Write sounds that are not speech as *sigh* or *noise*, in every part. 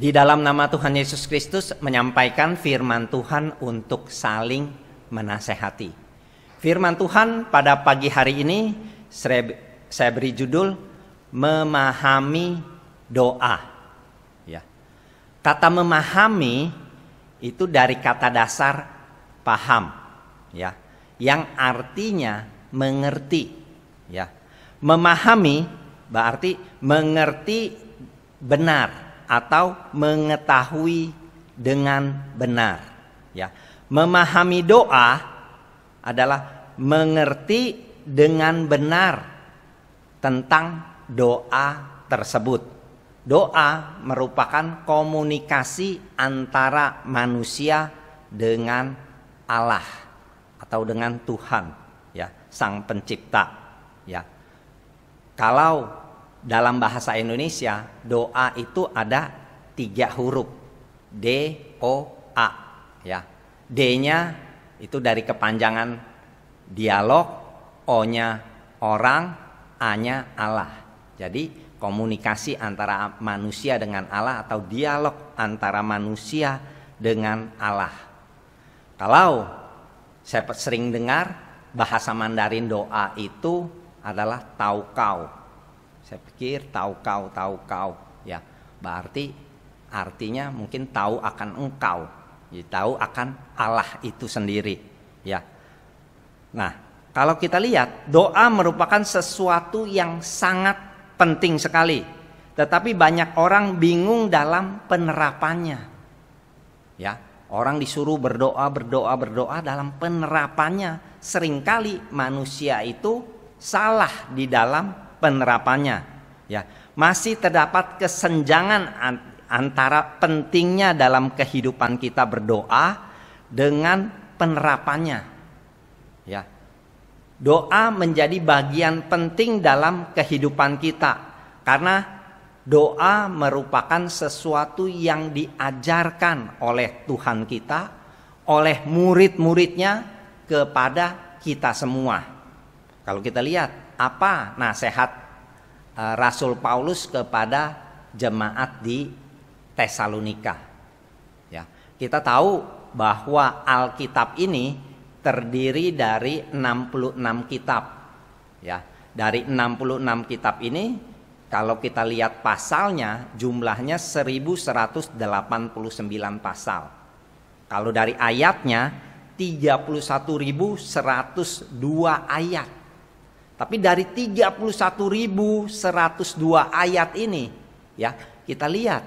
Di dalam nama Tuhan Yesus Kristus menyampaikan firman Tuhan untuk saling menasehati. Firman Tuhan pada pagi hari ini saya beri judul memahami doa. Ya. Kata memahami itu dari kata dasar paham, ya, yang artinya mengerti, ya. Memahami berarti mengerti benar atau mengetahui dengan benar. Ya, memahami doa adalah mengerti dengan benar tentang doa tersebut. Doa merupakan komunikasi antara manusia dengan Allah atau dengan Tuhan, ya, Sang Pencipta. Ya, kalau dalam bahasa Indonesia doa itu ada tiga huruf. D O A ya. D-nya itu dari kepanjangan dialog O-nya orang A-nya Allah. Jadi komunikasi antara manusia dengan Allah atau dialog antara manusia dengan Allah. Kalau saya sering dengar bahasa Mandarin doa itu adalah taukau saya pikir tahu kau, tahu kau. Ya, berarti artinya mungkin tahu akan engkau. Ya, tahu akan Allah itu sendiri. Ya. Nah, kalau kita lihat doa merupakan sesuatu yang sangat penting sekali. Tetapi banyak orang bingung dalam penerapannya. Ya, orang disuruh berdoa, berdoa, berdoa dalam penerapannya. Seringkali manusia itu salah di dalam penerapannya. Ya, masih terdapat kesenjangan antara pentingnya dalam kehidupan kita berdoa dengan penerapannya. Ya. Doa menjadi bagian penting dalam kehidupan kita karena doa merupakan sesuatu yang diajarkan oleh Tuhan kita, oleh murid-muridnya kepada kita semua. Kalau kita lihat apa nasihat uh, Rasul Paulus kepada jemaat di Tesalonika. Ya, kita tahu bahwa Alkitab ini terdiri dari 66 kitab. Ya, dari 66 kitab ini kalau kita lihat pasalnya jumlahnya 1189 pasal. Kalau dari ayatnya 31.102 ayat. Tapi dari 31.102 ayat ini ya, kita lihat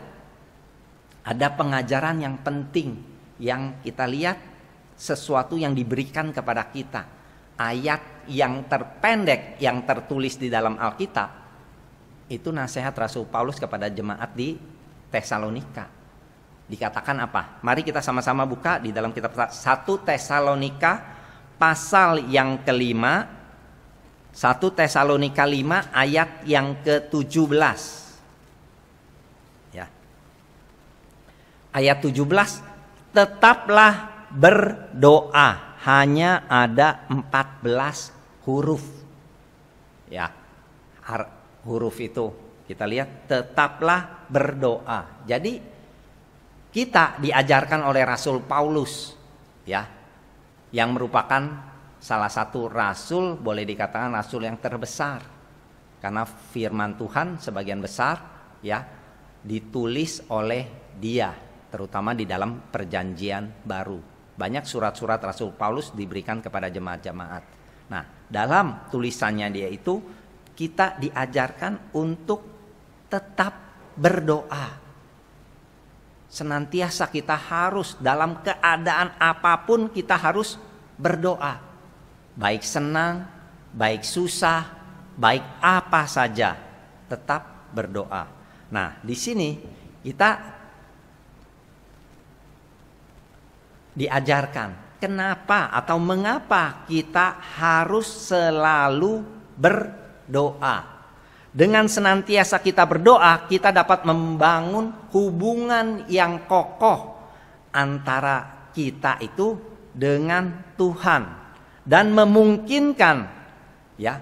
ada pengajaran yang penting yang kita lihat sesuatu yang diberikan kepada kita. Ayat yang terpendek yang tertulis di dalam Alkitab itu nasihat Rasul Paulus kepada jemaat di Tesalonika. Dikatakan apa? Mari kita sama-sama buka di dalam kitab 1 Tesalonika pasal yang kelima 1 Tesalonika 5 ayat yang ke-17. Ya. Ayat 17, tetaplah berdoa. Hanya ada 14 huruf. Ya. Huruf itu kita lihat tetaplah berdoa. Jadi kita diajarkan oleh Rasul Paulus ya yang merupakan salah satu rasul boleh dikatakan rasul yang terbesar. Karena firman Tuhan sebagian besar ya ditulis oleh dia terutama di dalam perjanjian baru. Banyak surat-surat Rasul Paulus diberikan kepada jemaat-jemaat. Nah dalam tulisannya dia itu kita diajarkan untuk tetap berdoa. Senantiasa kita harus dalam keadaan apa pun kita harus berdoa baik senang, baik susah, baik apa saja, tetap berdoa. Nah, di sini kita diajarkan kenapa atau mengapa kita harus selalu berdoa. Dengan senantiasa kita berdoa, kita dapat membangun hubungan yang kokoh antara kita itu dengan Tuhan dan memungkinkan ya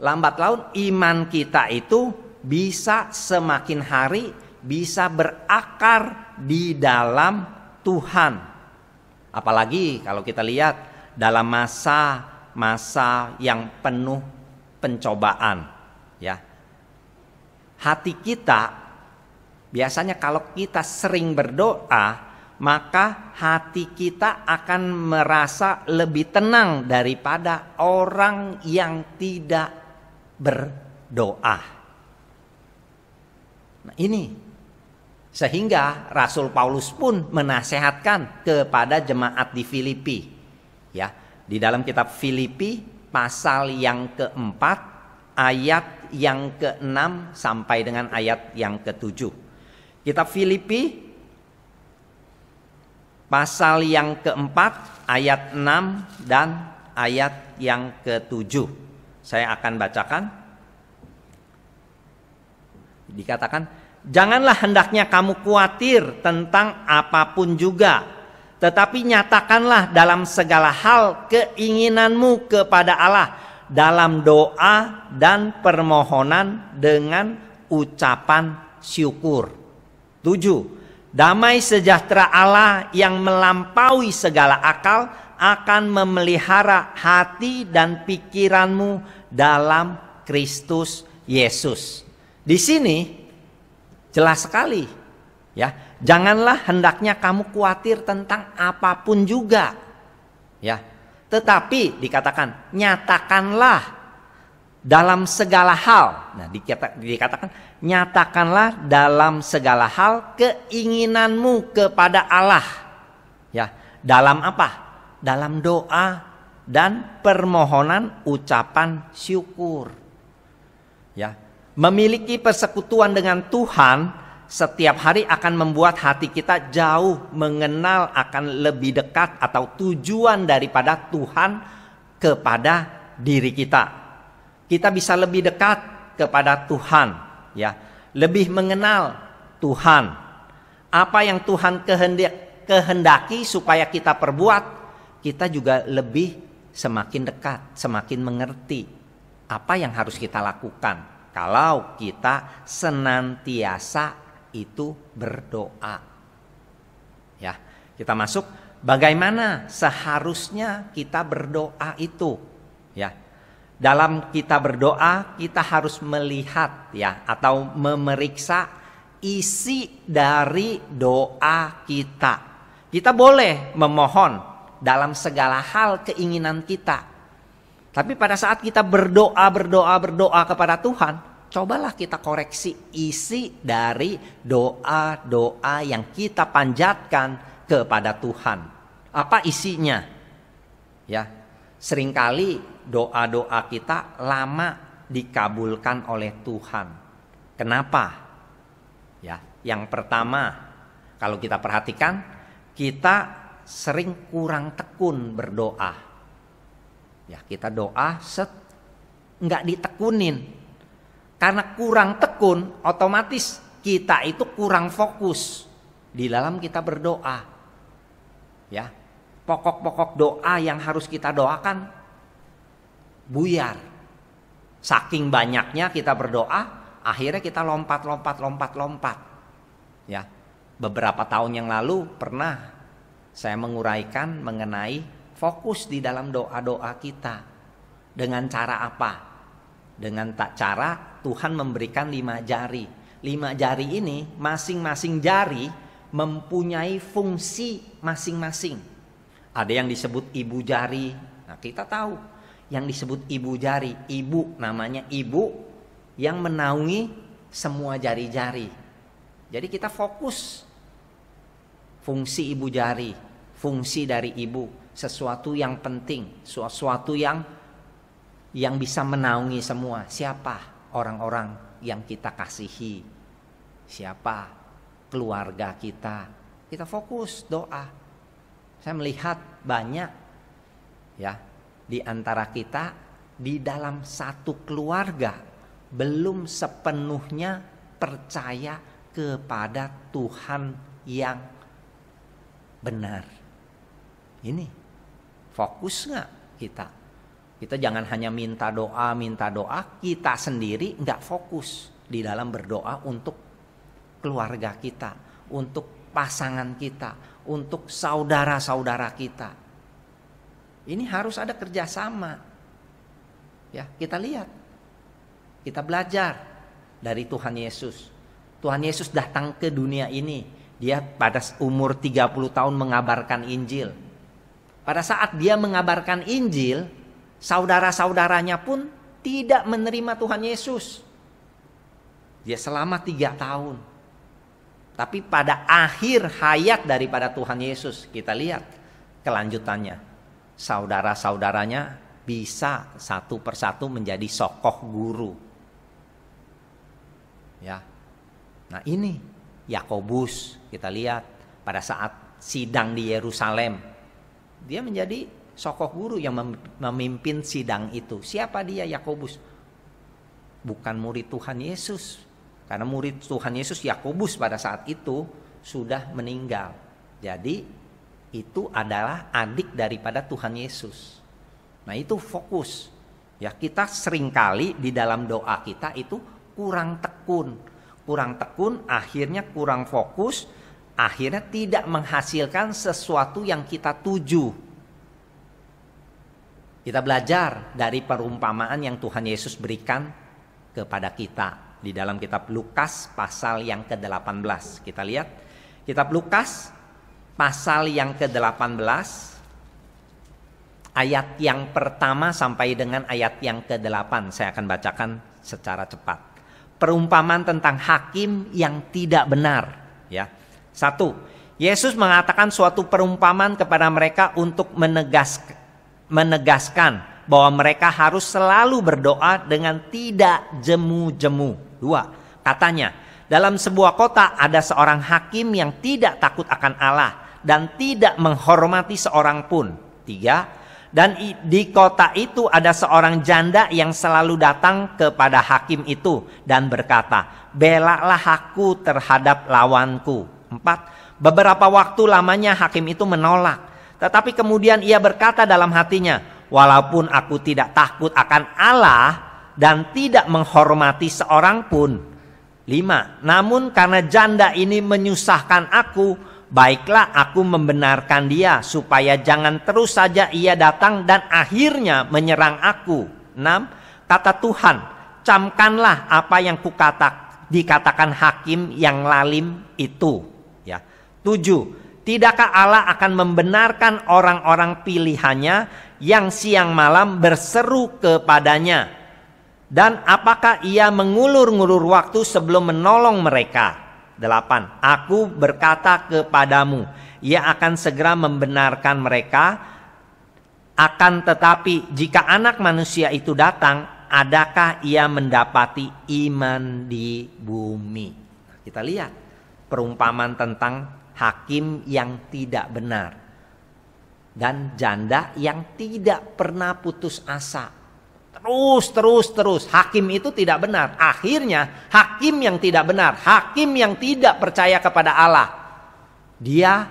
lambat laun iman kita itu bisa semakin hari bisa berakar di dalam Tuhan. Apalagi kalau kita lihat dalam masa-masa yang penuh pencobaan, ya. Hati kita biasanya kalau kita sering berdoa, maka hati kita akan merasa lebih tenang daripada orang yang tidak berdoa. Nah, ini sehingga Rasul Paulus pun menasehatkan kepada jemaat di Filipi. Ya, di dalam kitab Filipi pasal yang keempat ayat yang keenam sampai dengan ayat yang ketujuh. Kitab Filipi pasal yang keempat ayat 6 dan ayat yang ketujuh. Saya akan bacakan. Dikatakan, janganlah hendaknya kamu khawatir tentang apa pun juga, tetapi nyatakanlah dalam segala hal keinginanmu kepada Allah dalam doa dan permohonan dengan ucapan syukur. Tujuh, Damai sejahtera Allah yang melampaui segala akal akan memelihara hati dan pikiranmu dalam Kristus Yesus. Di sini jelas sekali ya, janganlah hendaknya kamu khawatir tentang apa pun juga. Ya. Tetapi dikatakan nyatakanlah dalam segala hal. Nah, dikatakan nyatakanlah dalam segala hal keinginanmu kepada Allah. Ya, dalam apa? Dalam doa dan permohonan ucapan syukur. Ya, memiliki persekutuan dengan Tuhan setiap hari akan membuat hati kita jauh mengenal akan lebih dekat atau tujuan daripada Tuhan kepada diri kita kita bisa lebih dekat kepada Tuhan, ya, lebih mengenal Tuhan. Apa yang Tuhan kehendaki supaya kita perbuat, kita juga lebih semakin dekat, semakin mengerti apa yang harus kita lakukan. Kalau kita senantiasa itu berdoa. Ya, kita masuk bagaimana seharusnya kita berdoa itu, ya dalam kita berdoa kita harus melihat ya atau memeriksa isi dari doa kita. Kita boleh memohon dalam segala hal keinginan kita. Tapi pada saat kita berdoa, berdoa, berdoa kepada Tuhan, cobalah kita koreksi isi dari doa-doa yang kita panjatkan kepada Tuhan. Apa isinya? Ya, sering kali doa-doa kita lama dikabulkan oleh Tuhan. Kenapa? Ya, yang pertama, kalau kita perhatikan, kita sering kurang tekun berdoa. Ya, kita doa set nggak ditekunin. Karena kurang tekun, otomatis kita itu kurang fokus di dalam kita berdoa. Ya, pokok-pokok doa yang harus kita doakan buyar. Saking banyaknya kita berdoa, akhirnya kita lompat, lompat, lompat, lompat. Ya, beberapa tahun yang lalu pernah saya menguraikan mengenai fokus di dalam doa-doa kita. Dengan cara apa? Dengan tak cara Tuhan memberikan lima jari. Lima jari ini masing-masing jari mempunyai fungsi masing-masing. Ada yang disebut ibu jari. Nah, kita tahu yang disebut ibu jari. Ibu namanya ibu yang menaungi semua jari-jari. Jadi kita fokus fungsi ibu jari, fungsi dari ibu, sesuatu yang penting, sesuatu yang yang bisa menaungi semua. Siapa orang-orang yang kita kasihi? Siapa keluarga kita? Kita fokus doa. Saya melihat banyak ya di antara kita di dalam satu keluarga belum sepenuhnya percaya kepada Tuhan yang benar. Ini fokus nggak kita? Kita jangan hanya minta doa, minta doa, kita sendiri nggak fokus di dalam berdoa untuk keluarga kita, untuk pasangan kita, untuk saudara-saudara kita. Ini harus ada kerjasama. Ya, kita lihat, kita belajar dari Tuhan Yesus. Tuhan Yesus datang ke dunia ini. Dia pada umur 30 tahun mengabarkan Injil. Pada saat dia mengabarkan Injil, saudara-saudaranya pun tidak menerima Tuhan Yesus. Dia selama tiga tahun. Tapi pada akhir hayat daripada Tuhan Yesus, kita lihat kelanjutannya. Saudara-saudaranya bisa satu persatu menjadi sokoh guru. Ya. Nah ini Yakobus kita lihat pada saat sidang di Yerusalem. Dia menjadi sokoh guru yang memimpin sidang itu. Siapa dia Yakobus? Bukan murid Tuhan Yesus. Karena murid Tuhan Yesus Yakobus pada saat itu sudah meninggal. Jadi itu adalah adik daripada Tuhan Yesus. Nah, itu fokus. Ya, kita sering kali di dalam doa kita itu kurang tekun. Kurang tekun akhirnya kurang fokus, akhirnya tidak menghasilkan sesuatu yang kita tuju. Kita belajar dari perumpamaan yang Tuhan Yesus berikan kepada kita di dalam kitab Lukas pasal yang ke-18. Kita lihat kitab Lukas pasal yang ke-18 ayat yang pertama sampai dengan ayat yang ke-8 saya akan bacakan secara cepat. Perumpamaan tentang hakim yang tidak benar, ya. Satu, Yesus mengatakan suatu perumpamaan kepada mereka untuk menegaskan menegaskan bahwa mereka harus selalu berdoa dengan tidak jemu-jemu. Dua, katanya, dalam sebuah kota ada seorang hakim yang tidak takut akan Allah dan tidak menghormati seorang pun. Tiga, dan di kota itu ada seorang janda yang selalu datang kepada hakim itu dan berkata, "Belalah aku terhadap lawanku." Empat, beberapa waktu lamanya hakim itu menolak tetapi kemudian ia berkata dalam hatinya, walaupun aku tidak takut akan Allah dan tidak menghormati seorang pun. Lima, namun karena janda ini menyusahkan aku, baiklah aku membenarkan dia supaya jangan terus saja ia datang dan akhirnya menyerang aku. Enam, kata Tuhan, camkanlah apa yang kukata dikatakan hakim yang lalim itu. Ya. Tujuh, Tidakkah Allah akan membenarkan orang-orang pilihannya yang siang malam berseru kepadanya? Dan apakah ia mengulur-ngulur waktu sebelum menolong mereka? Delapan, aku berkata kepadamu, ia akan segera membenarkan mereka. Akan tetapi jika anak manusia itu datang, adakah ia mendapati iman di bumi? Kita lihat perumpamaan tentang hakim yang tidak benar dan janda yang tidak pernah putus asa. Terus, terus, terus. Hakim itu tidak benar. Akhirnya, hakim yang tidak benar, hakim yang tidak percaya kepada Allah, dia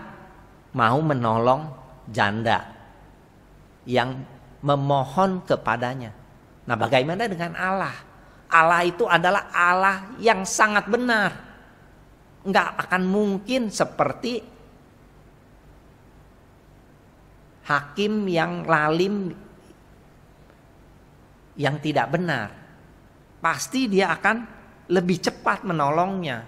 mau menolong janda yang memohon kepadanya. Nah, bagaimana dengan Allah? Allah itu adalah Allah yang sangat benar nggak akan mungkin seperti hakim yang lalim yang tidak benar. Pasti dia akan lebih cepat menolongnya.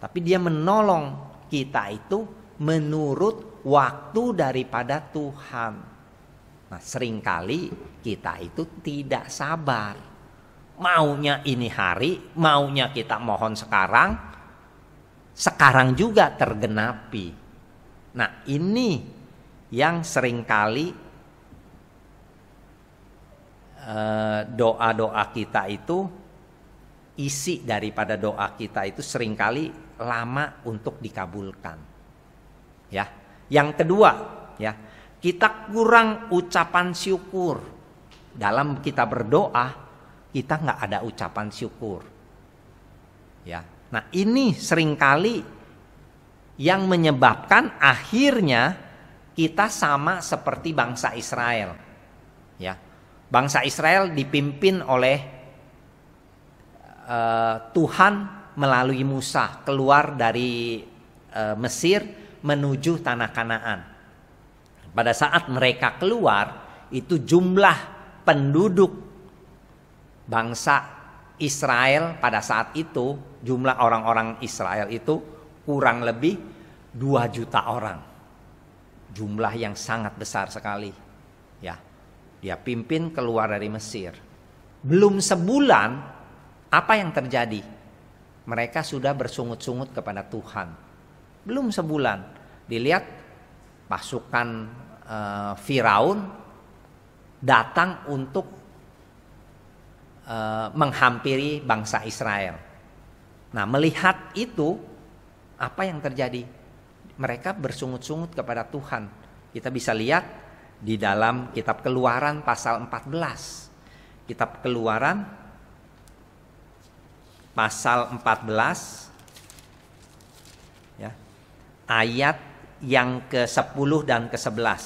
Tapi dia menolong kita itu menurut waktu daripada Tuhan. Nah, sering kali kita itu tidak sabar. Maunya ini hari, maunya kita mohon sekarang, sekarang juga tergenapi. Nah, ini yang sering kali doa-doa kita itu isi daripada doa kita itu sering kali lama untuk dikabulkan. Ya. Yang kedua, ya, kita kurang ucapan syukur. Dalam kita berdoa, kita nggak ada ucapan syukur. Ya, Nah ini sering kali yang menyebabkan akhirnya kita sama seperti bangsa Israel. Ya, bangsa Israel dipimpin oleh uh, Tuhan melalui Musa keluar dari e, Mesir menuju tanah Kanaan. Pada saat mereka keluar, itu jumlah penduduk bangsa Israel pada saat itu, jumlah orang-orang Israel itu kurang lebih 2 juta orang. Jumlah yang sangat besar sekali. Ya. Dia pimpin keluar dari Mesir. Belum sebulan apa yang terjadi? Mereka sudah bersungut-sungut kepada Tuhan. Belum sebulan. Dilihat pasukan uh, Firaun datang untuk uh, menghampiri bangsa Israel. Nah, melihat itu apa yang terjadi? Mereka bersungut-sungut kepada Tuhan. Kita bisa lihat di dalam kitab Keluaran pasal 14. Kitab Keluaran pasal 14 ya. Ayat yang ke-10 dan ke-11.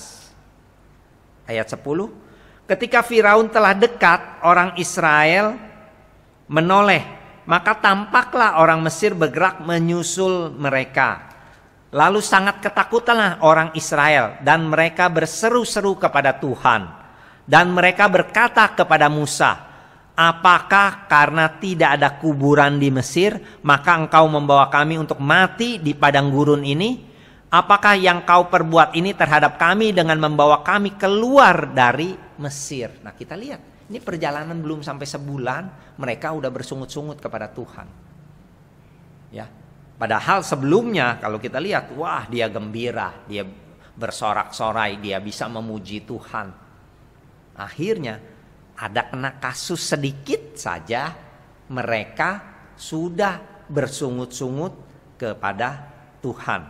Ayat 10 Ketika Firaun telah dekat, orang Israel menoleh, maka tampaklah orang Mesir bergerak menyusul mereka. Lalu sangat ketakutanlah orang Israel dan mereka berseru-seru kepada Tuhan. Dan mereka berkata kepada Musa, Apakah karena tidak ada kuburan di Mesir, maka engkau membawa kami untuk mati di padang gurun ini? Apakah yang kau perbuat ini terhadap kami dengan membawa kami keluar dari Mesir? Nah kita lihat, ini perjalanan belum sampai sebulan, mereka udah bersungut-sungut kepada Tuhan. Ya, padahal sebelumnya kalau kita lihat, wah dia gembira, dia bersorak-sorai, dia bisa memuji Tuhan. Akhirnya ada kena kasus sedikit saja, mereka sudah bersungut-sungut kepada Tuhan.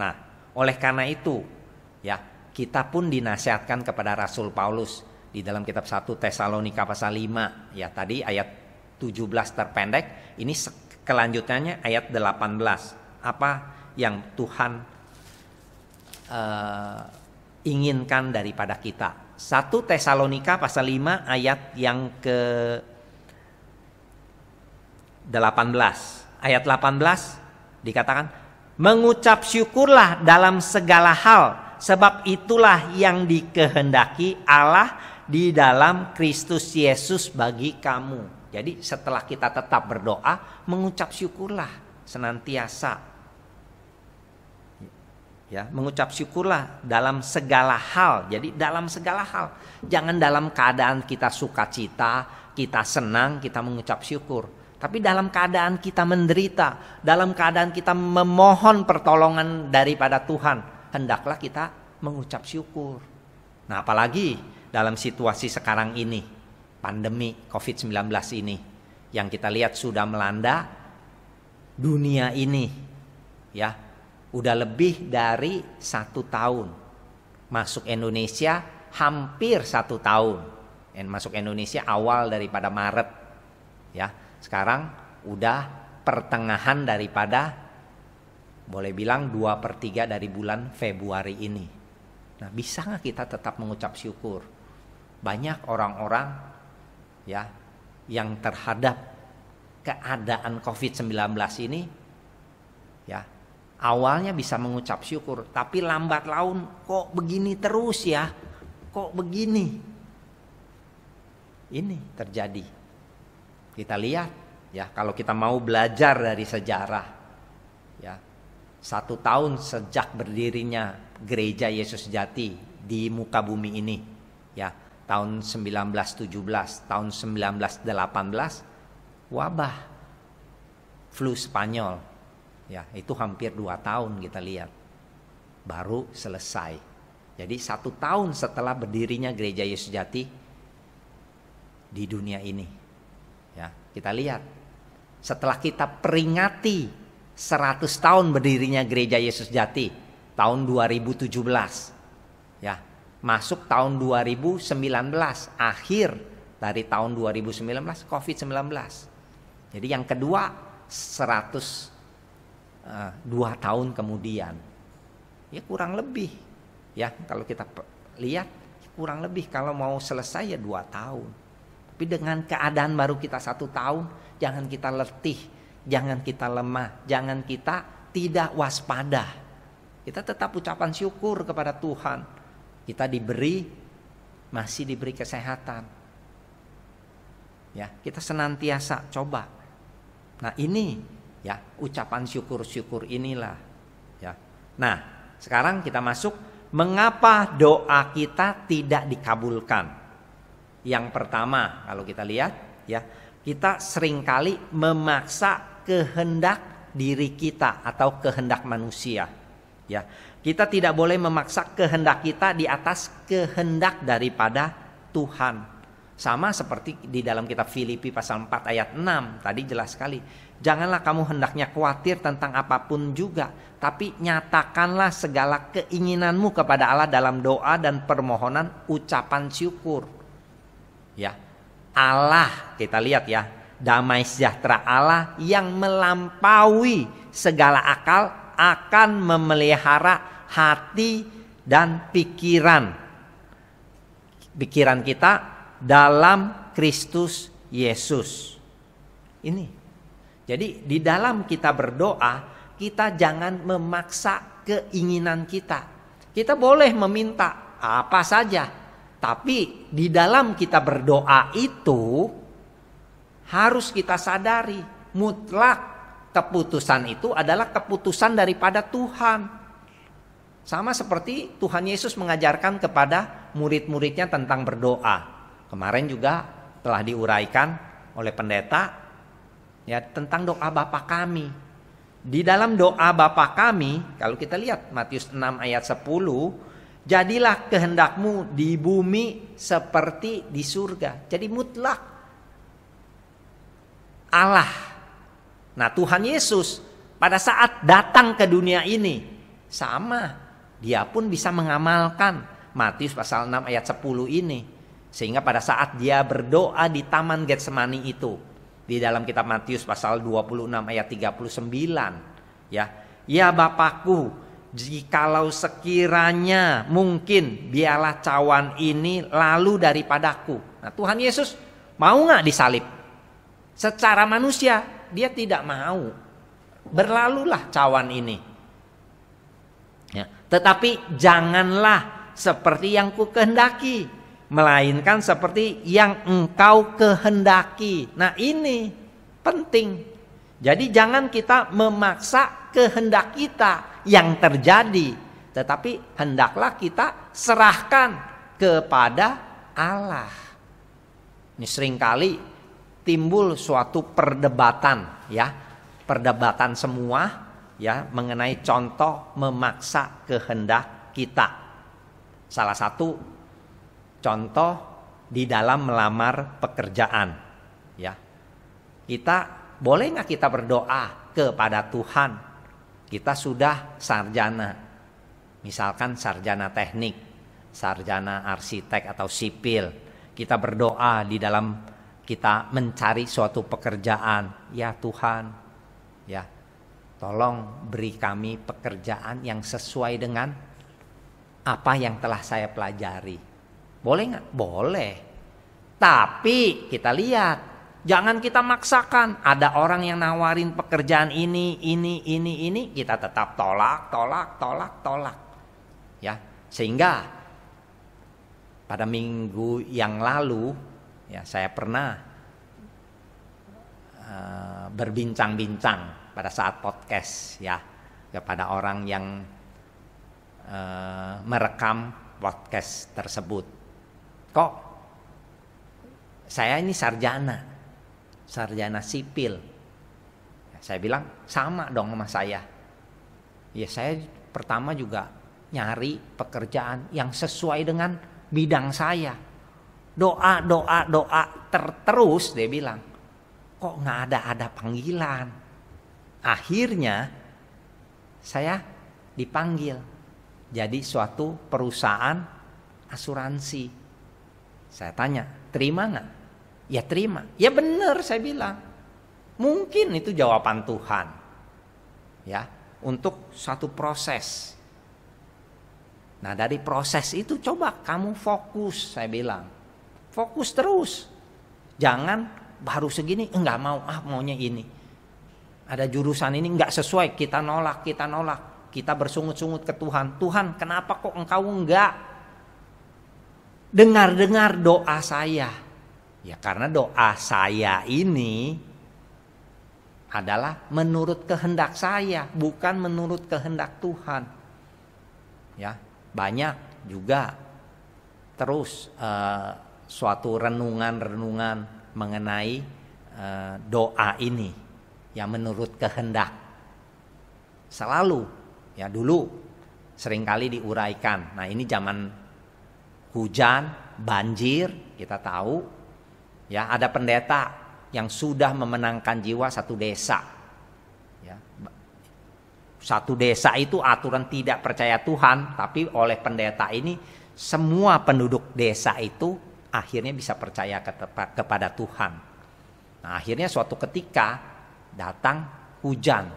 Nah, oleh karena itu, ya, kita pun dinasihatkan kepada Rasul Paulus di dalam kitab 1 Tesalonika pasal 5, ya tadi ayat 17 terpendek, ini kelanjutannya ayat 18. Apa yang Tuhan uh, inginkan daripada kita? 1 Tesalonika pasal 5 ayat yang ke 18. Ayat 18 dikatakan Mengucap syukurlah dalam segala hal, sebab itulah yang dikehendaki Allah di dalam Kristus Yesus bagi kamu. Jadi setelah kita tetap berdoa, mengucap syukurlah senantiasa. Ya, mengucap syukurlah dalam segala hal. Jadi dalam segala hal, jangan dalam keadaan kita sukacita, kita senang, kita mengucap syukur tapi dalam keadaan kita menderita, dalam keadaan kita memohon pertolongan daripada Tuhan, hendaklah kita mengucap syukur. Nah, apalagi dalam situasi sekarang ini, pandemi COVID-19 ini, yang kita lihat sudah melanda dunia ini, ya, udah lebih dari satu tahun. Masuk Indonesia hampir satu tahun. Masuk Indonesia awal daripada Maret, ya sekarang udah pertengahan daripada boleh bilang dua per 3 dari bulan Februari ini. Nah bisa nggak kita tetap mengucap syukur? Banyak orang-orang ya yang terhadap keadaan COVID-19 ini ya awalnya bisa mengucap syukur tapi lambat laun kok begini terus ya? Kok begini? Ini terjadi. Kita lihat ya kalau kita mau belajar dari sejarah ya satu tahun sejak berdirinya gereja Yesus Jati di muka bumi ini ya tahun 1917 tahun 1918 wabah flu Spanyol. Ya itu hampir dua tahun kita lihat. Baru selesai. Jadi satu tahun setelah berdirinya gereja Yesus Jati di dunia ini. Ya, kita lihat. Setelah kita peringati 100 tahun berdirinya gereja Yesus Jati tahun 2017. Masuk tahun 2019, akhir dari tahun 2019 Covid-19. Jadi yang kedua 100 uh, dua tahun kemudian. Ya kurang lebih. Ya, kalau kita lihat kurang lebih kalau mau selesai ya dua tahun. Tapi dengan keadaan baru kita satu tahun, jangan kita letih, jangan kita lemah, jangan kita tidak waspada. Kita tetap ucapan syukur kepada Tuhan. Kita diberi masih diberi kesehatan. Ya, kita senantiasa coba. Nah, ini ya, ucapan syukur-syukur inilah ya. Nah, sekarang kita masuk mengapa doa kita tidak dikabulkan. Yang pertama, kalau kita lihat ya, kita sering kali memaksa kehendak diri kita atau kehendak manusia. Ya, kita tidak boleh memaksa kehendak kita di atas kehendak daripada Tuhan. Sama seperti di dalam kitab Filipi pasal 4 ayat 6 tadi jelas sekali. Janganlah kamu hendaknya khawatir tentang apa pun juga, tapi nyatakanlah segala keinginanmu kepada Allah dalam doa dan permohonan ucapan syukur ya Allah kita lihat ya damai sejahtera Allah yang melampaui segala akal akan memelihara hati dan pikiran. Pikiran kita dalam Kristus Yesus. Ini. Jadi di dalam kita berdoa kita jangan memaksa keinginan kita. Kita boleh meminta apa saja tapi di dalam kita berdoa itu harus kita sadari mutlak keputusan itu adalah keputusan daripada Tuhan. Sama seperti Tuhan Yesus mengajarkan kepada murid-muridnya tentang berdoa. Kemarin juga telah diuraikan oleh pendeta ya tentang doa Bapa kami. Di dalam doa Bapa kami, kalau kita lihat Matius 6 ayat 10, Jadilah kehendakmu di bumi seperti di surga. Jadi mutlak. Allah. Nah Tuhan Yesus pada saat datang ke dunia ini. Sama. Dia pun bisa mengamalkan Matius pasal 6 ayat 10 ini. Sehingga pada saat dia berdoa di taman Getsemani itu. Di dalam kitab Matius pasal 26 ayat 39. Ya, ya Bapakku Jikalau sekiranya mungkin biarlah cawan ini lalu daripadaku. Nah Tuhan Yesus mau nggak disalib? Secara manusia dia tidak mau. Berlalulah cawan ini. Ya, tetapi janganlah seperti yang ku kehendaki. Melainkan seperti yang engkau kehendaki. Nah ini penting. Jadi jangan kita memaksa kehendak kita yang terjadi, tetapi hendaklah kita serahkan kepada Allah. Ini sering kali timbul suatu perdebatan ya, perdebatan semua ya mengenai contoh memaksa kehendak kita. Salah satu contoh di dalam melamar pekerjaan ya. Kita boleh nggak kita berdoa kepada Tuhan kita sudah sarjana, misalkan sarjana teknik, sarjana arsitek atau sipil. Kita berdoa di dalam kita mencari suatu pekerjaan, ya Tuhan, ya tolong beri kami pekerjaan yang sesuai dengan apa yang telah saya pelajari. Boleh nggak? Boleh. Tapi kita lihat Jangan kita maksakan. Ada orang yang nawarin pekerjaan ini, ini, ini, ini, kita tetap tolak, tolak, tolak, tolak. Ya, sehingga pada minggu yang lalu, ya saya pernah uh, berbincang-bincang pada saat podcast, ya, kepada orang yang uh, merekam podcast tersebut. Kok saya ini sarjana, sarjana sipil. Saya bilang sama dong sama saya. Ya saya pertama juga nyari pekerjaan yang sesuai dengan bidang saya. Doa, doa, doa terterus dia bilang. Kok nggak ada ada panggilan? Akhirnya saya dipanggil jadi suatu perusahaan asuransi. Saya tanya, terima nggak? Ya terima. Ya benar saya bilang. Mungkin itu jawaban Tuhan. Ya, untuk satu proses. Nah, dari proses itu coba kamu fokus, saya bilang. Fokus terus. Jangan baru segini enggak mau ah maunya ini. ada jurusan ini nggak sesuai, kita nolak, kita nolak, kita bersungut-sungut ke Tuhan. Tuhan, kenapa kok engkau enggak dengar-dengar doa saya? Ya karena doa saya ini adalah menurut kehendak saya, bukan menurut kehendak Tuhan. Ya, banyak juga terus uh, suatu renungan-renungan mengenai uh, doa ini yang menurut kehendak. Selalu ya dulu sering kali diuraikan. Nah, ini zaman hujan, banjir, kita tahu ya ada pendeta yang sudah memenangkan jiwa satu desa. Ya. Satu desa itu aturan tidak percaya Tuhan, tapi oleh pendeta ini semua penduduk desa itu akhirnya bisa percaya kepada Tuhan. Nah, akhirnya suatu ketika datang hujan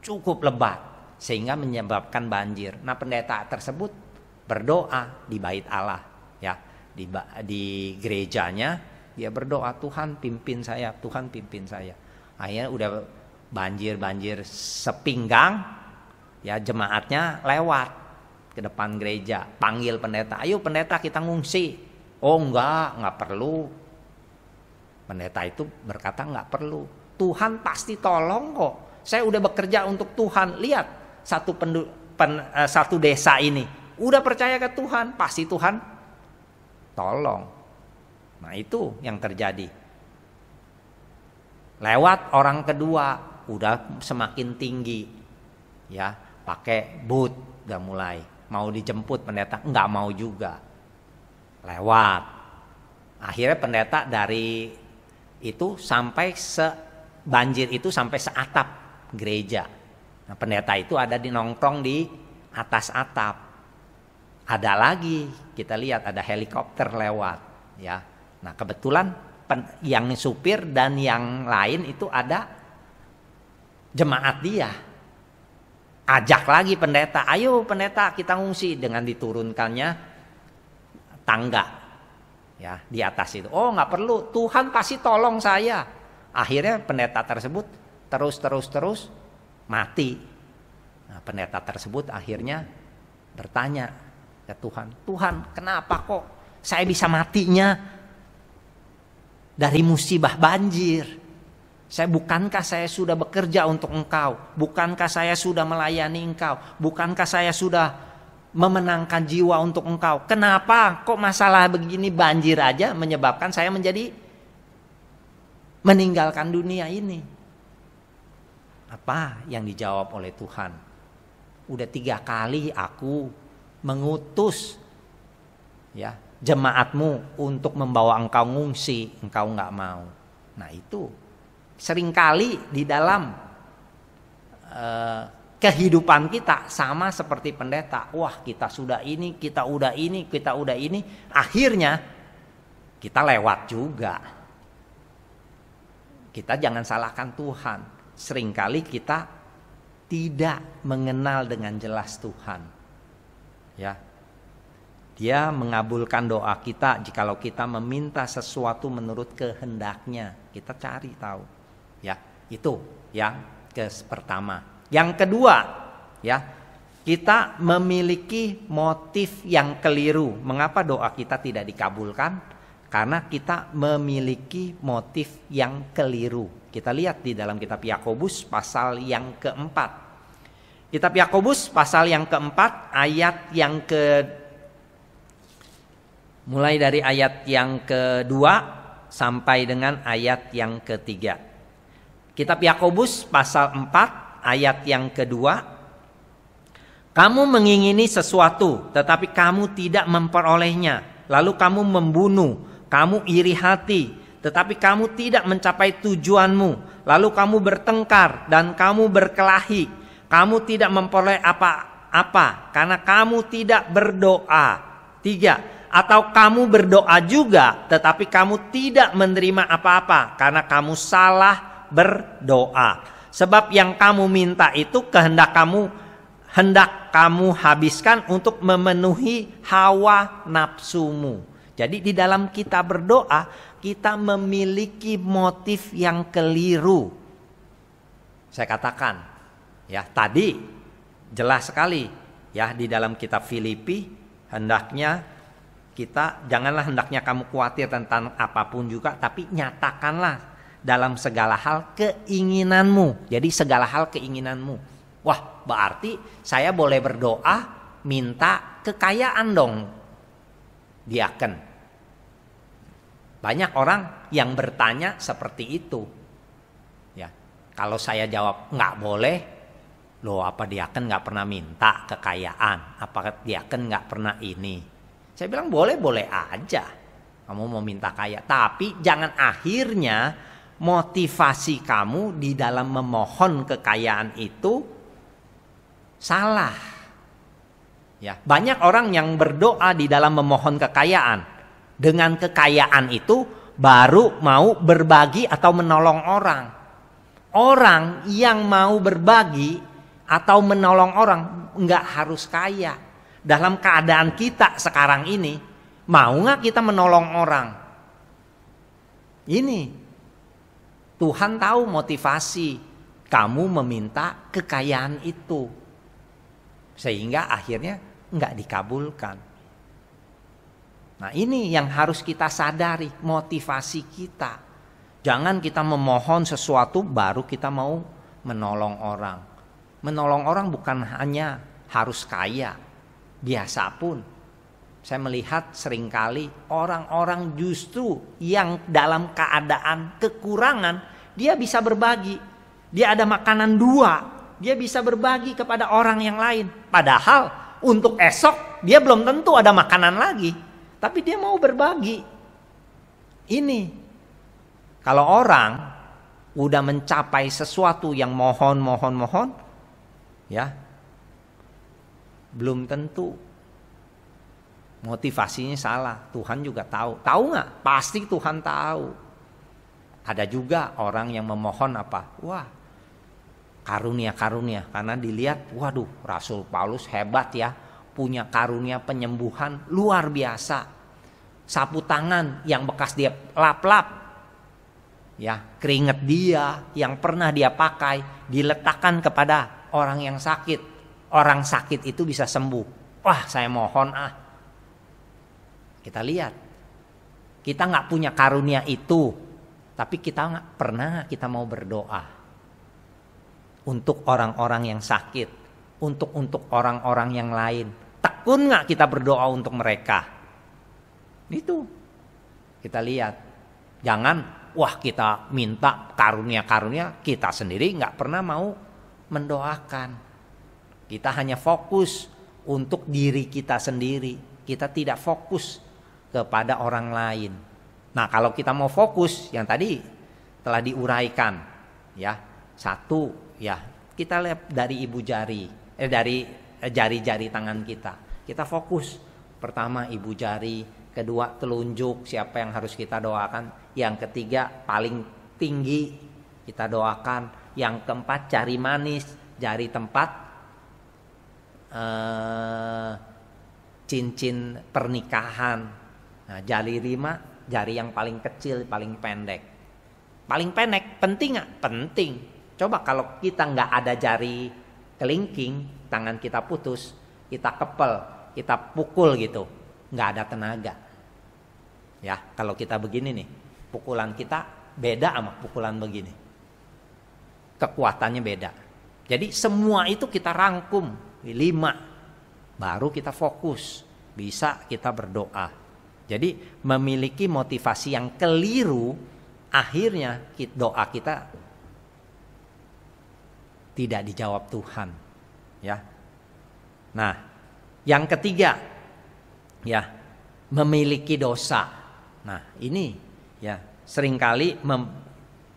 cukup lebat sehingga menyebabkan banjir. Nah, pendeta tersebut berdoa di bait Allah ya, di di gerejanya dia berdoa Tuhan pimpin saya, Tuhan pimpin saya. Akhirnya udah banjir-banjir sepinggang ya jemaatnya lewat ke depan gereja, panggil pendeta, ayo pendeta kita ngungsi. Oh enggak, enggak perlu. Pendeta itu berkata enggak perlu. Tuhan pasti tolong kok. Saya udah bekerja untuk Tuhan. Lihat satu pendu, pen, uh, satu desa ini udah percaya ke Tuhan, pasti Tuhan tolong. Nah, itu yang terjadi. Lewat orang kedua udah semakin tinggi. Ya, pakai boot udah mulai mau dijemput pendeta nggak mau juga lewat. Akhirnya pendeta dari itu sampai se banjir itu sampai seatap gereja. Nah, pendeta itu ada di nongkrong di atas atap. Ada lagi kita lihat ada helikopter lewat ya. Nah kebetulan pen, yang supir dan yang lain itu ada jemaat dia. Ajak lagi pendeta, ayo pendeta kita ngungsi. Dengan diturunkannya tangga ya di atas itu. Oh nggak perlu, Tuhan pasti tolong saya. Akhirnya pendeta tersebut terus terus terus mati. Nah, pendeta tersebut akhirnya bertanya ke Tuhan, Tuhan kenapa kok saya bisa matinya dari musibah banjir? Saya bukankah saya sudah bekerja untuk engkau? Bukankah saya sudah melayani engkau? Bukankah saya sudah memenangkan jiwa untuk engkau? Kenapa kok masalah begini banjir aja menyebabkan saya menjadi meninggalkan dunia ini? Apa yang dijawab oleh Tuhan? Udah tiga kali aku mengutus ya jemaatmu untuk membawa engkau ngungsi, engkau nggak mau. Nah itu sering kali di dalam uh, kehidupan kita sama seperti pendeta. Wah, kita sudah ini, kita udah ini, kita udah ini, akhirnya kita lewat juga. Kita jangan salahkan Tuhan. Seringkali kita tidak mengenal dengan jelas Tuhan. Ya. Dia mengabulkan doa kita jikalau kita meminta sesuatu menurut kehendaknya. Kita cari tahu. Ya, itu yang ke pertama. Yang kedua, ya, kita memiliki motif yang keliru. Mengapa doa kita tidak dikabulkan? Karena kita memiliki motif yang keliru. Kita lihat di dalam kitab Yakobus pasal yang keempat. Kitab Yakobus pasal yang keempat ayat yang ke mulai dari ayat yang kedua sampai dengan ayat yang ketiga. Kitab Yakobus pasal 4 ayat yang kedua. Kamu mengingini sesuatu tetapi kamu tidak memperolehnya. Lalu kamu membunuh, kamu iri hati tetapi kamu tidak mencapai tujuanmu. Lalu kamu bertengkar dan kamu berkelahi. Kamu tidak memperoleh apa-apa karena kamu tidak berdoa. Tiga, atau kamu berdoa juga tetapi kamu tidak menerima apa-apa karena kamu salah berdoa. Sebab yang kamu minta itu kehendak kamu hendak kamu habiskan untuk memenuhi hawa nafsumu. Jadi di dalam kita berdoa, kita memiliki motif yang keliru. Saya katakan, ya tadi jelas sekali ya di dalam kitab Filipi hendaknya kita janganlah hendaknya kamu khawatir tentang apa pun juga tapi nyatakanlah dalam segala hal keinginanmu. Jadi segala hal keinginanmu. Wah, berarti saya boleh berdoa minta kekayaan dong. Diaken. Banyak orang yang bertanya seperti itu. Ya, kalau saya jawab nggak boleh, loh apa diaken nggak pernah minta kekayaan? Apa diaken nggak pernah ini? Saya bilang boleh boleh aja. Kamu mau minta kaya, tapi jangan akhirnya motivasi kamu di dalam memohon kekayaan itu salah. Ya, banyak orang yang berdoa di dalam memohon kekayaan. Dengan kekayaan itu baru mau berbagi atau menolong orang. Orang yang mau berbagi atau menolong orang nggak harus kaya. Dalam keadaan kita sekarang ini, mau nggak kita menolong orang? Ini Tuhan tahu motivasi kamu meminta kekayaan itu, sehingga akhirnya nggak dikabulkan. Nah ini yang harus kita sadari motivasi kita. Jangan kita memohon sesuatu baru kita mau menolong orang. Menolong orang bukan hanya harus kaya, biasa pun. Saya melihat sering kali orang-orang justru yang dalam keadaan kekurangan, dia bisa berbagi. Dia ada makanan dua, dia bisa berbagi kepada orang yang lain. Padahal untuk esok dia belum tentu ada makanan lagi, tapi dia mau berbagi. Ini kalau orang udah mencapai sesuatu yang mohon mohon mohon ya belum tentu motivasinya salah. Tuhan juga tahu. Tahu nggak? Pasti Tuhan tahu. Ada juga orang yang memohon apa? Wah karunia karunia karena dilihat waduh Rasul Paulus hebat ya. Punya karunia penyembuhan luar biasa. Sapu tangan yang bekas dia lap-lap. Ya keringet dia yang pernah dia pakai diletakkan kepada orang yang sakit, orang sakit itu bisa sembuh. Wah, saya mohon ah. Kita lihat, kita nggak punya karunia itu, tapi kita nggak pernah kita mau berdoa untuk orang-orang yang sakit, untuk untuk orang-orang yang lain. Tekun nggak kita berdoa untuk mereka? Itu kita lihat. Jangan wah kita minta karunia-karunia kita sendiri nggak pernah mau mendoakan. Kita hanya fokus untuk diri kita sendiri. Kita tidak fokus kepada orang lain. Nah, kalau kita mau fokus yang tadi telah diuraikan, ya satu, ya kita lihat dari ibu jari, eh dari jari-jari tangan kita. Kita fokus pertama ibu jari, kedua telunjuk siapa yang harus kita doakan, yang ketiga paling tinggi kita doakan, yang keempat jari manis, jari tempat uh, cincin pernikahan. Nah, jari lima, jari yang paling kecil, paling pendek. Paling pendek penting nggak? Penting. Coba kalau kita nggak ada jari kelingking, tangan kita putus, kita kepel, kita pukul gitu, nggak ada tenaga. Ya, kalau kita begini nih, pukulan kita beda sama pukulan begini kekuatannya beda. Jadi semua itu kita rangkum lima, baru kita fokus, bisa kita berdoa. Jadi memiliki motivasi yang keliru, akhirnya doa kita tidak dijawab Tuhan. Ya. Nah, yang ketiga, ya memiliki dosa. Nah, ini ya sering kali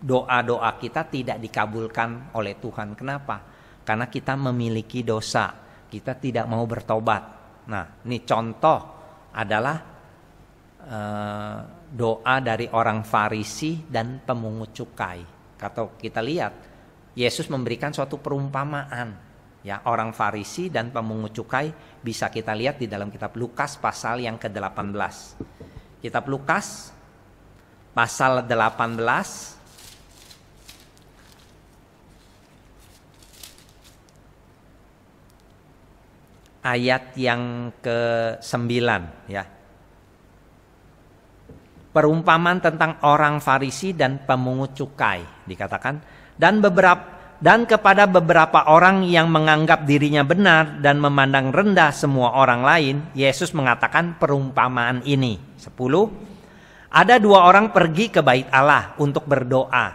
doa-doa kita tidak dikabulkan oleh Tuhan. Kenapa? Karena kita memiliki dosa, kita tidak mau bertobat. Nah, ini contoh adalah Eh, doa dari orang Farisi dan pemungut cukai. Atau kita lihat, Yesus memberikan suatu perumpamaan. Ya, orang Farisi dan pemungut cukai bisa kita lihat di dalam kitab Lukas pasal yang ke-18. Kitab Lukas pasal 18 ayat yang ke-9 ya. Perumpamaan tentang orang Farisi dan pemungut cukai dikatakan dan beberapa dan kepada beberapa orang yang menganggap dirinya benar dan memandang rendah semua orang lain, Yesus mengatakan perumpamaan ini. 10. Ada dua orang pergi ke bait Allah untuk berdoa.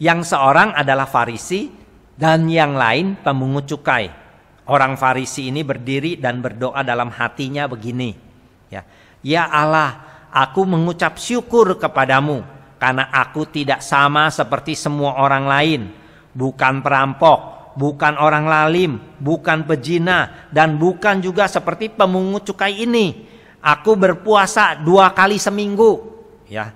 Yang seorang adalah Farisi dan yang lain pemungut cukai. Orang Farisi ini berdiri dan berdoa dalam hatinya begini. Ya, ya Allah, aku mengucap syukur kepadamu karena aku tidak sama seperti semua orang lain bukan perampok, bukan orang lalim, bukan pejina, dan bukan juga seperti pemungut cukai ini. Aku berpuasa dua kali seminggu, ya.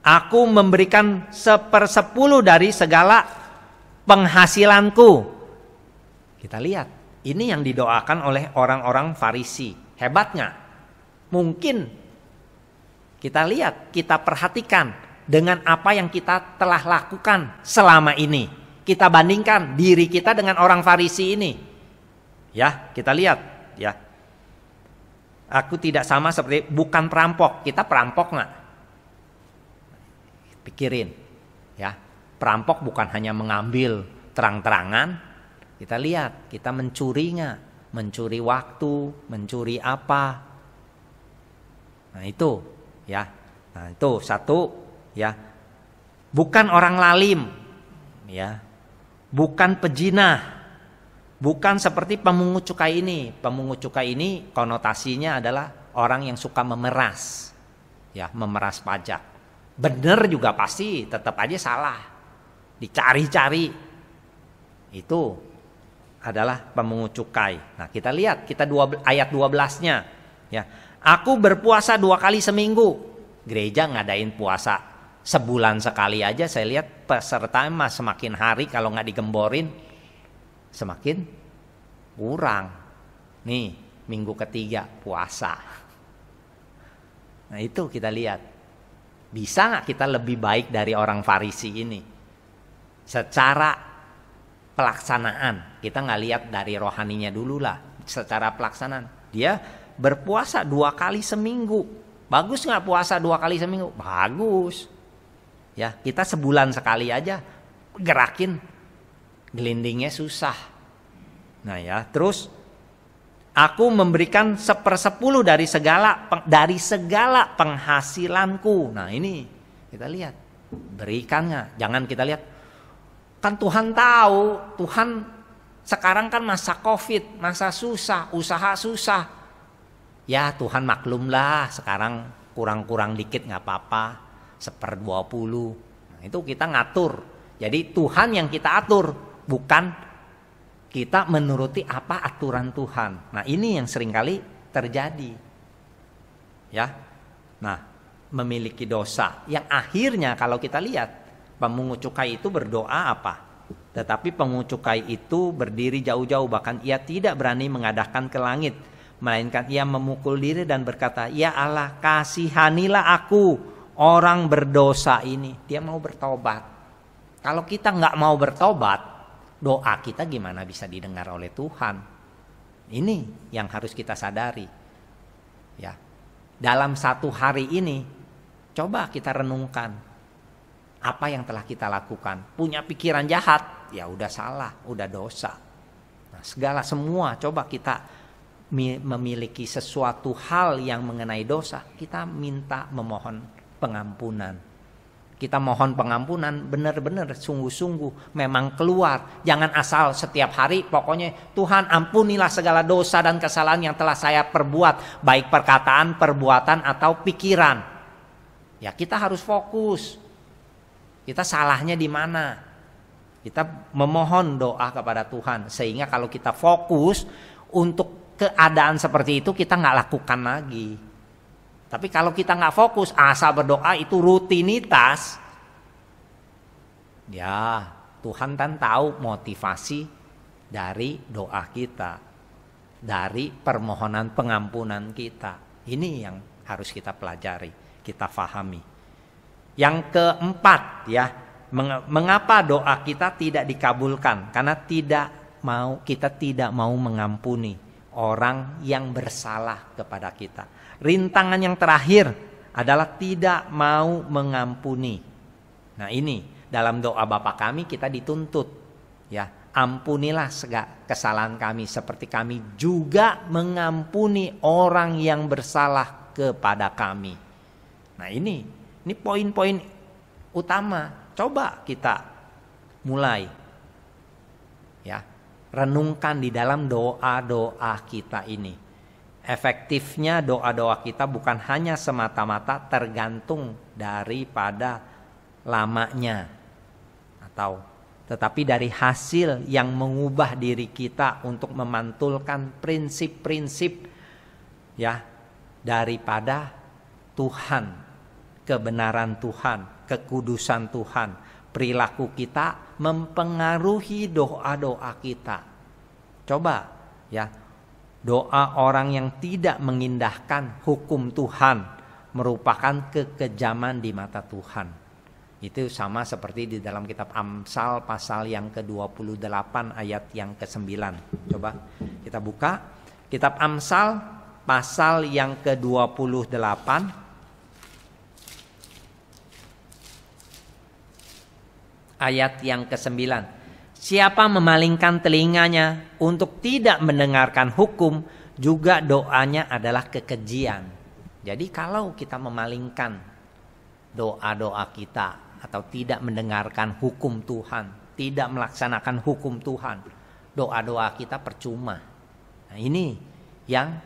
Aku memberikan sepersepuluh dari segala penghasilanku. Kita lihat, ini yang didoakan oleh orang-orang Farisi. Hebatnya, mungkin kita lihat, kita perhatikan dengan apa yang kita telah lakukan selama ini kita bandingkan diri kita dengan orang Farisi ini. Ya, kita lihat ya. Aku tidak sama seperti bukan perampok. Kita perampok nggak? Pikirin, ya. Perampok bukan hanya mengambil terang-terangan. Kita lihat, kita mencuri nggak? Mencuri waktu, mencuri apa? Nah itu, ya. Nah itu satu, ya. Bukan orang lalim, ya bukan pejinah, bukan seperti pemungut cukai ini. Pemungut cukai ini konotasinya adalah orang yang suka memeras, ya memeras pajak. Benar juga pasti, tetap aja salah. Dicari-cari itu adalah pemungut cukai. Nah kita lihat kita dua, ayat 12-nya. Ya, aku berpuasa dua kali seminggu. Gereja ngadain puasa sebulan sekali aja saya lihat peserta mah semakin hari kalau nggak digemborin semakin kurang. Nih minggu ketiga puasa. Nah itu kita lihat. Bisa nggak kita lebih baik dari orang Farisi ini? Secara pelaksanaan kita nggak lihat dari rohaninya dulu lah. Secara pelaksanaan dia berpuasa dua kali seminggu. Bagus nggak puasa dua kali seminggu? Bagus. Ya, kita sebulan sekali aja gerakin gelindingnya susah. Nah ya, terus aku memberikan sepersepuluh dari segala dari segala penghasilanku. Nah ini kita lihat berikannya. Jangan kita lihat kan Tuhan tahu Tuhan sekarang kan masa covid masa susah usaha susah ya Tuhan maklumlah sekarang kurang-kurang dikit nggak apa-apa seper 20. Nah, itu kita ngatur. Jadi Tuhan yang kita atur, bukan kita menuruti apa aturan Tuhan. Nah, ini yang sering kali terjadi. Ya. Nah, memiliki dosa yang akhirnya kalau kita lihat pemungut cukai itu berdoa apa? Tetapi pemungut cukai itu berdiri jauh-jauh bahkan ia tidak berani mengadahkan ke langit melainkan ia memukul diri dan berkata, "Ya Allah, kasihanilah aku orang berdosa ini dia mau bertobat. Kalau kita nggak mau bertobat, doa kita gimana bisa didengar oleh Tuhan? Ini yang harus kita sadari. Ya, dalam satu hari ini, coba kita renungkan apa yang telah kita lakukan. Punya pikiran jahat, ya udah salah, udah dosa. Nah, segala semua coba kita memiliki sesuatu hal yang mengenai dosa, kita minta memohon pengampunan. Kita mohon pengampunan benar-benar sungguh-sungguh memang keluar. Jangan asal setiap hari pokoknya Tuhan ampunilah segala dosa dan kesalahan yang telah saya perbuat. Baik perkataan, perbuatan atau pikiran. Ya kita harus fokus. Kita salahnya di mana? Kita memohon doa kepada Tuhan. Sehingga kalau kita fokus untuk keadaan seperti itu kita nggak lakukan lagi. Tapi kalau kita nggak fokus, asal berdoa itu rutinitas, ya Tuhan kan tahu motivasi dari doa kita, dari permohonan pengampunan kita. Ini yang harus kita pelajari, kita fahami. Yang keempat ya, mengapa doa kita tidak dikabulkan? Karena tidak mau kita tidak mau mengampuni, orang yang bersalah kepada kita. Rintangan yang terakhir adalah tidak mau mengampuni. Nah, ini dalam doa Bapa kami kita dituntut ya, ampunilah segala kesalahan kami seperti kami juga mengampuni orang yang bersalah kepada kami. Nah, ini ini poin-poin utama. Coba kita mulai ya renungkan di dalam doa-doa kita ini. Efektifnya doa-doa kita bukan hanya semata-mata tergantung daripada lamanya atau tetapi dari hasil yang mengubah diri kita untuk memantulkan prinsip-prinsip ya daripada Tuhan, kebenaran Tuhan, kekudusan Tuhan, perilaku kita mempengaruhi doa-doa kita. Coba ya, doa orang yang tidak mengindahkan hukum Tuhan merupakan kekejaman di mata Tuhan. Itu sama seperti di dalam kitab Amsal pasal yang ke-28 ayat yang ke-9. Coba kita buka kitab Amsal pasal yang ke-28 ayat yang ke-9. Siapa memalingkan telinganya untuk tidak mendengarkan hukum, juga doanya adalah kekejian. Jadi kalau kita memalingkan doa-doa kita atau tidak mendengarkan hukum Tuhan, tidak melaksanakan hukum Tuhan, doa-doa kita percuma. Nah, ini yang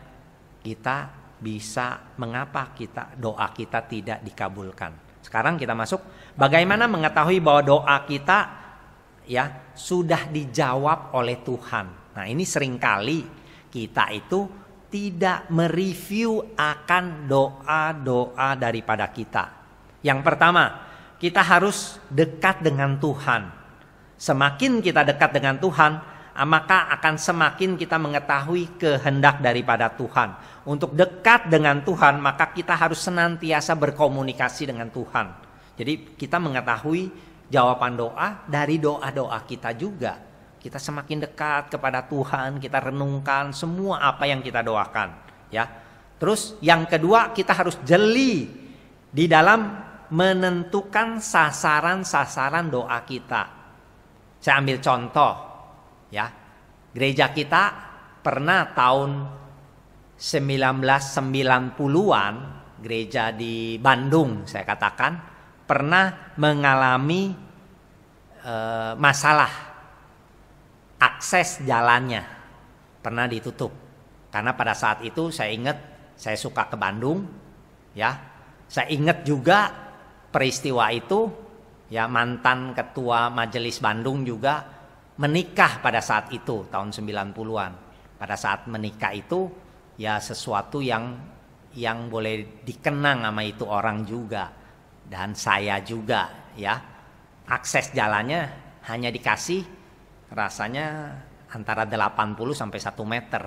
kita bisa mengapa kita doa kita tidak dikabulkan. Sekarang kita masuk bagaimana mengetahui bahwa doa kita ya sudah dijawab oleh Tuhan. Nah, ini sering kali kita itu tidak mereview akan doa-doa daripada kita. Yang pertama, kita harus dekat dengan Tuhan. Semakin kita dekat dengan Tuhan, maka akan semakin kita mengetahui kehendak daripada Tuhan. Untuk dekat dengan Tuhan, maka kita harus senantiasa berkomunikasi dengan Tuhan. Jadi kita mengetahui jawaban doa dari doa-doa kita juga. Kita semakin dekat kepada Tuhan, kita renungkan semua apa yang kita doakan, ya. Terus yang kedua, kita harus jeli di dalam menentukan sasaran-sasaran doa kita. Saya ambil contoh, ya. Gereja kita pernah tahun 1990-an gereja di Bandung saya katakan pernah mengalami e, masalah akses jalannya. Pernah ditutup. Karena pada saat itu saya ingat saya suka ke Bandung ya. Saya ingat juga peristiwa itu ya mantan ketua majelis Bandung juga menikah pada saat itu tahun 90-an pada saat menikah itu ya sesuatu yang yang boleh dikenang sama itu orang juga dan saya juga ya. Akses jalannya hanya dikasih rasanya antara 80 sampai 1 meter.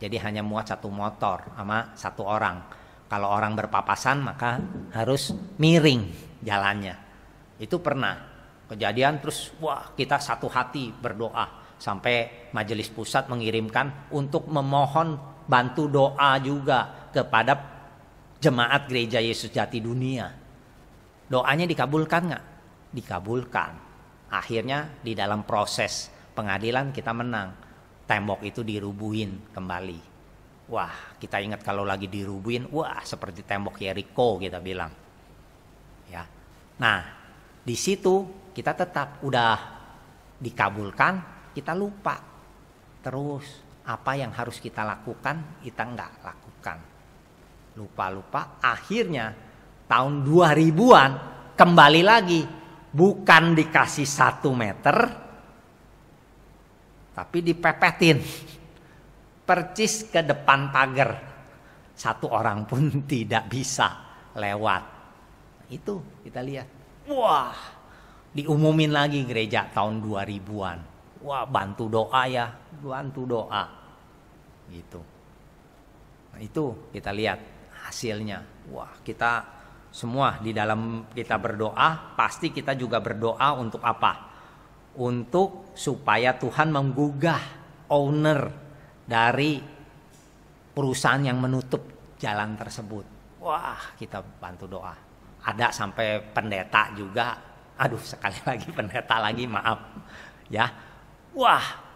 Jadi hanya muat satu motor sama satu orang. Kalau orang berpapasan maka harus miring jalannya. Itu pernah kejadian terus wah kita satu hati berdoa sampai majelis pusat mengirimkan untuk memohon bantu doa juga kepada jemaat gereja Yesus Jati dunia. Doanya dikabulkan nggak? Dikabulkan. Akhirnya di dalam proses pengadilan kita menang. Tembok itu dirubuhin kembali. Wah, kita ingat kalau lagi dirubuhin, wah seperti tembok Yeriko kita bilang. Ya. Nah, di situ kita tetap udah dikabulkan, kita lupa. Terus apa yang harus kita lakukan kita nggak lakukan. Lupa-lupa akhirnya tahun 2000-an kembali lagi. Bukan dikasih satu meter tapi dipepetin. Percis ke depan pagar. Satu orang pun *laughs* tidak bisa lewat. Itu kita lihat. Wah diumumin lagi gereja tahun 2000-an wah bantu doa ya, bantu doa. Gitu. Nah, itu kita lihat hasilnya. Wah, kita semua di dalam kita berdoa, pasti kita juga berdoa untuk apa? Untuk supaya Tuhan menggugah owner dari perusahaan yang menutup jalan tersebut. Wah, kita bantu doa. Ada sampai pendeta juga. Aduh, sekali *laughs* lagi pendeta lagi, maaf. Ya. Wah.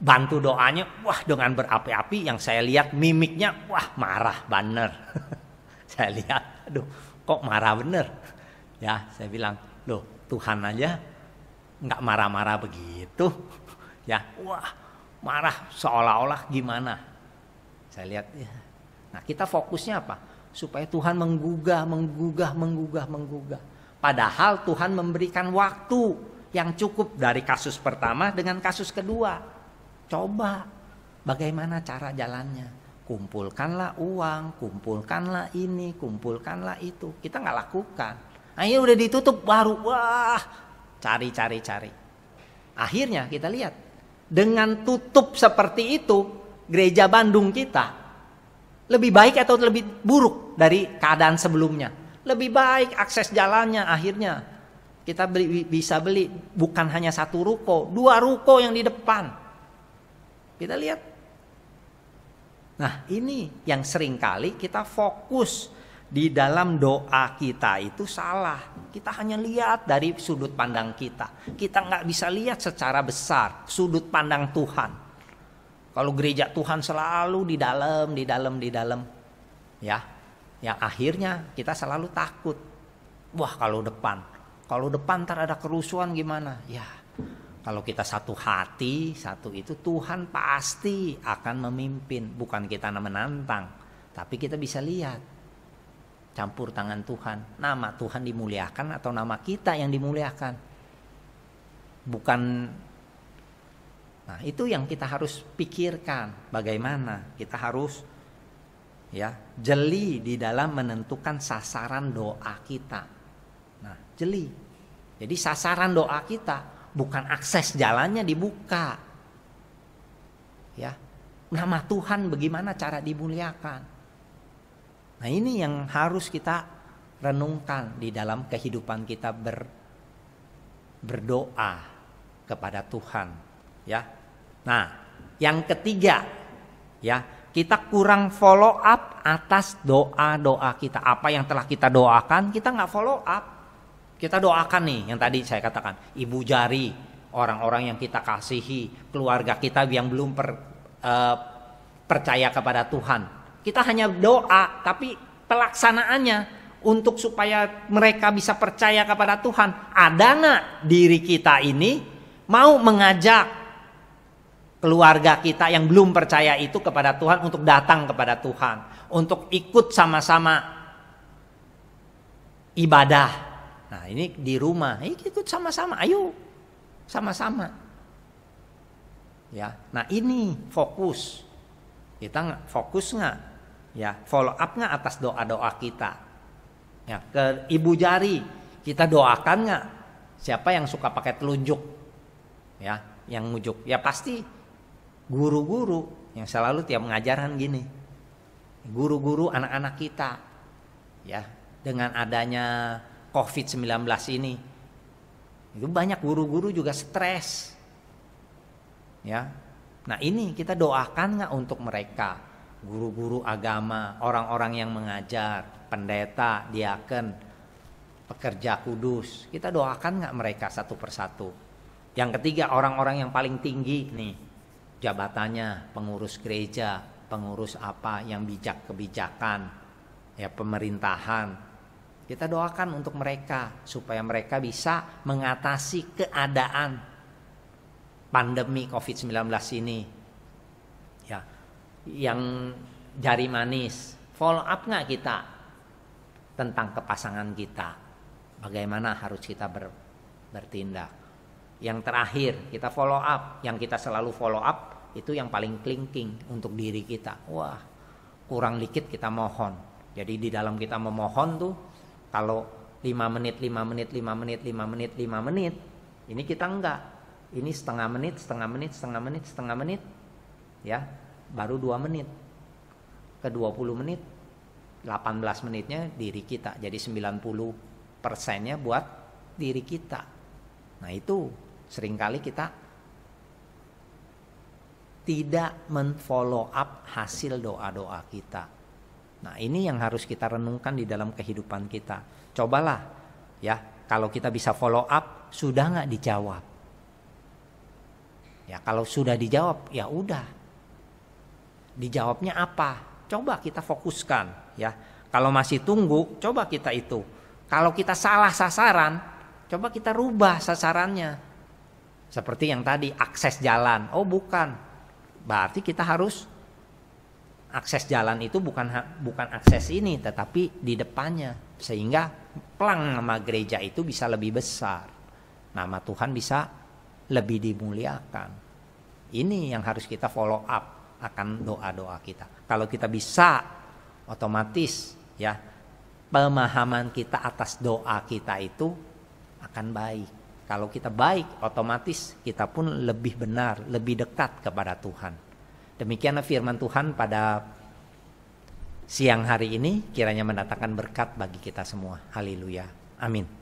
Bantu doanya, wah dengan berapi-api yang saya lihat mimiknya, wah marah bener. *laughs* saya lihat, aduh kok marah bener. Ya, saya bilang, loh Tuhan aja nggak marah-marah begitu. *laughs* Ya, wah marah seolah-olah gimana. Saya lihat, ya, Nah kita fokusnya apa? Supaya Tuhan menggugah, menggugah, menggugah, menggugah. Padahal Tuhan memberikan waktu yang cukup dari kasus pertama dengan kasus kedua. Coba bagaimana cara jalannya. Kumpulkanlah uang, kumpulkanlah ini, kumpulkanlah itu. Kita nggak lakukan. Akhirnya udah ditutup baru wah cari cari cari. Akhirnya kita lihat dengan tutup seperti itu gereja Bandung kita lebih baik atau lebih buruk dari keadaan sebelumnya? Lebih baik akses jalannya akhirnya kita beli, bisa beli bukan hanya satu ruko, dua ruko yang di depan. Kita lihat. Nah ini yang sering kali kita fokus di dalam doa kita itu salah. Kita hanya lihat dari sudut pandang kita. Kita nggak bisa lihat secara besar sudut pandang Tuhan. Kalau gereja Tuhan selalu di dalam, di dalam, di dalam. Ya. Yang akhirnya kita selalu takut. Wah, kalau depan. Kalau depan ntar ada kerusuhan gimana? Ya. Kalau kita satu hati, satu itu Tuhan pasti akan memimpin, bukan kita menantang, tapi kita bisa lihat campur tangan Tuhan. Nama Tuhan dimuliakan atau nama kita yang dimuliakan. Bukan Nah, itu yang kita harus pikirkan bagaimana kita harus ya jeli di dalam menentukan sasaran doa kita. Nah, jeli. Jadi sasaran doa kita bukan akses jalannya dibuka. Ya. Nama Tuhan bagaimana cara dimuliakan. Nah, ini yang harus kita renungkan di dalam kehidupan kita ber, berdoa kepada Tuhan, ya. Nah, yang ketiga, ya kita kurang follow up atas doa-doa kita. Apa yang telah kita doakan, kita nggak follow up. Kita doakan nih, yang tadi saya katakan, ibu jari, orang-orang yang kita kasihi, keluarga kita yang belum per, uh, percaya kepada Tuhan. Kita hanya doa, tapi pelaksanaannya untuk supaya mereka bisa percaya kepada Tuhan, ada nggak diri kita ini mau mengajak keluarga kita yang belum percaya itu kepada Tuhan untuk datang kepada Tuhan, untuk ikut sama-sama ibadah. Nah, ini di rumah, ikut sama-sama, ayo sama-sama. Ya, nah ini fokus. Kita fokus nggak? Ya, follow up nggak atas doa-doa kita? Ya, ke ibu jari kita doakan nggak? Siapa yang suka pakai telunjuk? Ya, yang ngujuk. Ya pasti guru-guru yang selalu tiap mengajaran gini. Guru-guru anak-anak kita ya dengan adanya Covid-19 ini itu banyak guru-guru juga stres. Ya. Nah, ini kita doakan nggak untuk mereka, guru-guru agama, orang-orang yang mengajar, pendeta, diaken, pekerja kudus. Kita doakan nggak mereka satu persatu. Yang ketiga, orang-orang yang paling tinggi nih, jabatannya, pengurus gereja, pengurus apa yang bijak kebijakan, ya pemerintahan. Kita doakan untuk mereka supaya mereka bisa mengatasi keadaan pandemi Covid-19 ini. Ya. Yang jari manis, follow up nggak kita tentang kepasangan kita? Bagaimana harus kita ber, bertindak? Yang terakhir kita follow up, yang kita selalu follow up itu yang paling kelingking untuk diri kita. Wah, kurang dikit kita mohon. Jadi di dalam kita memohon tuh kalau 5 menit, 5 menit, 5 menit, 5 menit, 5 menit, ini kita enggak. Ini setengah menit, setengah menit, setengah menit, setengah menit. Ya, baru 2 menit. Ke 20 menit 18 menitnya diri kita. Jadi 90 persennya buat diri kita. Nah itu sering kali kita tidak menfollow up hasil doa-doa kita. Nah, ini yang harus kita renungkan di dalam kehidupan kita. Cobalah ya, kalau kita bisa follow up, sudah nggak dijawab? Ya, kalau sudah dijawab, ya udah. Dijawabnya apa? Coba kita fokuskan ya. Kalau masih tunggu, coba kita itu. Kalau kita salah sasaran, coba kita rubah sasarannya. Seperti yang tadi akses jalan. Oh, bukan. Berarti kita harus akses jalan itu bukan bukan akses ini tetapi di depannya. Sehingga pelang nama gereja itu bisa lebih besar. Nama Tuhan bisa lebih dimuliakan. Ini yang harus kita follow up akan doa-doa kita. Kalau kita bisa otomatis ya pemahaman kita atas doa kita itu akan baik kalau kita baik otomatis kita pun lebih benar lebih dekat kepada Tuhan Demikianlah firman Tuhan pada siang hari ini kiranya mendatangkan berkat bagi kita semua. Haleluya. Amin.